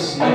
Christmas.